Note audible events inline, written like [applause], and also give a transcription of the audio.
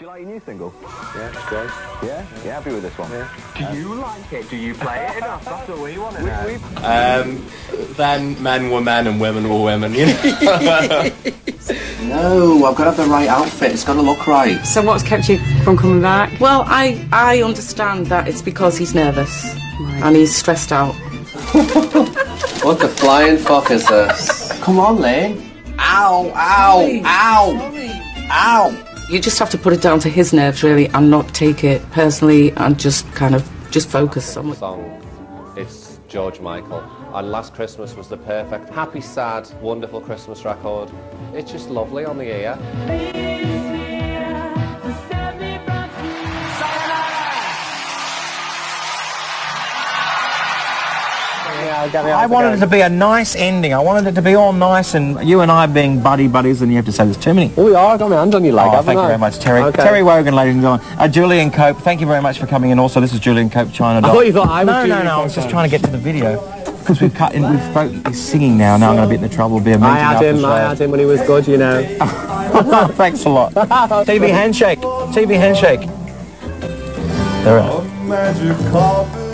Do you like your new single? Yeah, it's great. Yeah? You happy with this one? Yeah. Do you like it? Do you play it enough? That's what we want to know. We, um, then men were men and women were women, you know? [laughs] [laughs] No, I've got to have the right outfit. It's got to look right. So what's kept you from coming back? Well, I I understand that it's because he's nervous and he's stressed out. [laughs] What the flying fuck is this? Come on, Lane. Ow, ow, ow, ow. You just have to put it down to his nerves, really, and not take it personally, and just kind of just focus on. song. It's George Michael. And Last Christmas was the perfect, happy, sad, wonderful Christmas record. It's just lovely on the ear. I wanted it to be a nice ending. I wanted it to be all nice, and you and I being buddy buddies, and you have to say there's too many. Oh, we are. I've got my hand on your leg, Oh, haven't thank you very much, Terry. Okay. Terry Wogan, ladies and gentlemen. Uh, Julian Cope, thank you very much for coming in. Also, this is Julian Cope, China. I thought you thought I was No, no, Julian no. I was just trying to get to the video because we've cut in. We've spoke. He's singing now. Now I'm going to be in the trouble. Be a meeting I had after him, the I had him when he was good, you know. [laughs] Thanks a lot. [laughs] TV handshake. TV handshake. There we are. Magic carpet